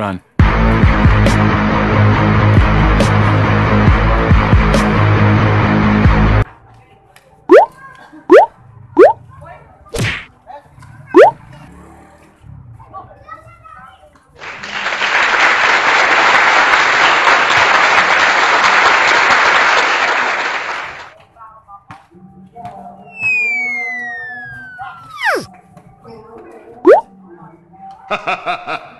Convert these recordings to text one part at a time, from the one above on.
Run.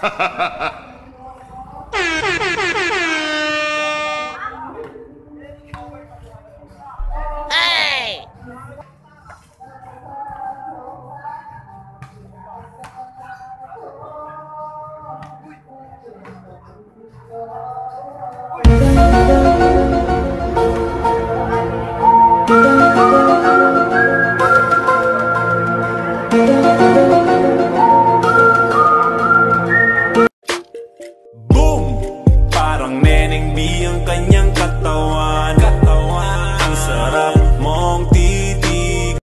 哈哈哈！哈哎！